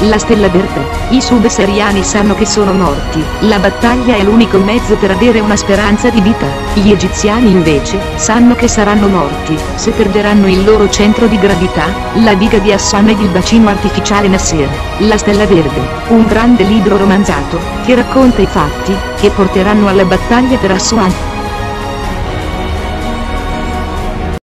La Stella Verde. I subseriani sanno che sono morti. La battaglia è l'unico mezzo per avere una speranza di vita. Gli egiziani invece, sanno che saranno morti, se perderanno il loro centro di gravità, la diga di Hassan ed il bacino artificiale Nasser. La Stella Verde. Un grande libro romanzato, che racconta i fatti, che porteranno alla battaglia per Aswan.